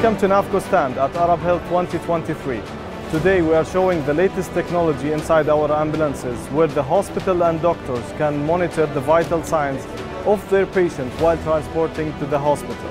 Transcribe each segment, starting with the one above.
Welcome to NAFFCO stand at Arab Health 2023. Today we are showing the latest technology inside our ambulances where the hospital and doctors can monitor the vital signs of their patients while transporting to the hospital.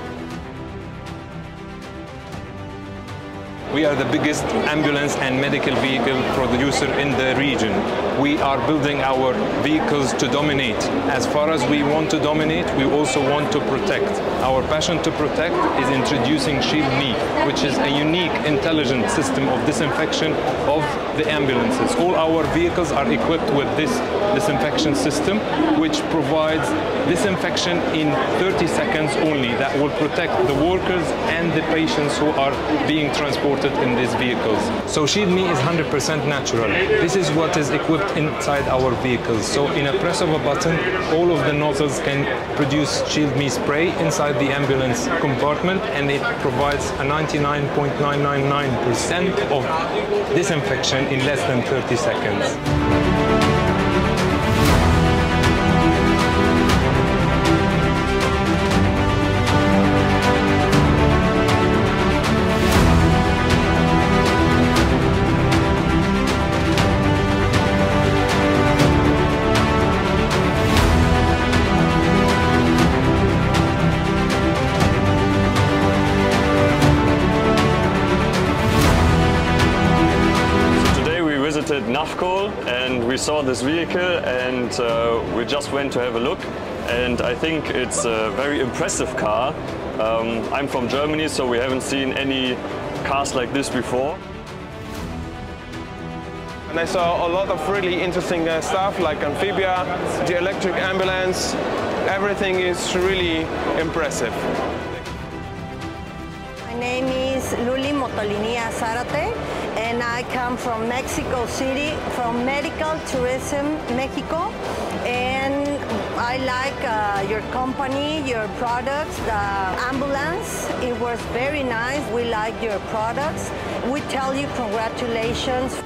We are the biggest ambulance and medical vehicle producer in the region. We are building our vehicles to dominate. As far as we want to dominate, we also want to protect. Our passion to protect is introducing SHIELDme, which is a unique intelligent system of disinfection of the ambulances. All our vehicles are equipped with this disinfection system, which provides disinfection in 30 seconds only that will protect the workers and the patients who are being transported in these vehicles. So SHIELDme is 100% natural. This is what is equipped inside our vehicles. So in a press of a button, all of the nozzles can produce SHIELDme spray inside the ambulance compartment and it provides a 99.999% of disinfection in less than 30 seconds. Visited NAFFCO and we saw this vehicle and uh, we just went to have a look and I think it's a very impressive car. Um, I'm from Germany so we haven't seen any cars like this before. And I saw a lot of really interesting uh, stuff like amphibia, the electric ambulance, everything is really impressive. My name is Luli Motolinia Zarate and I come from Mexico City, from Medical Tourism Mexico. And I like uh, your company, your products, the ambulance. It was very nice. We like your products. We tell you congratulations.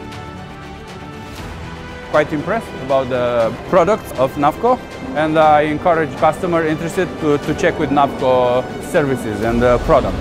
Quite impressed about the products of NAFFCO and I encourage customer interested to, to check with NAFFCO services and the product.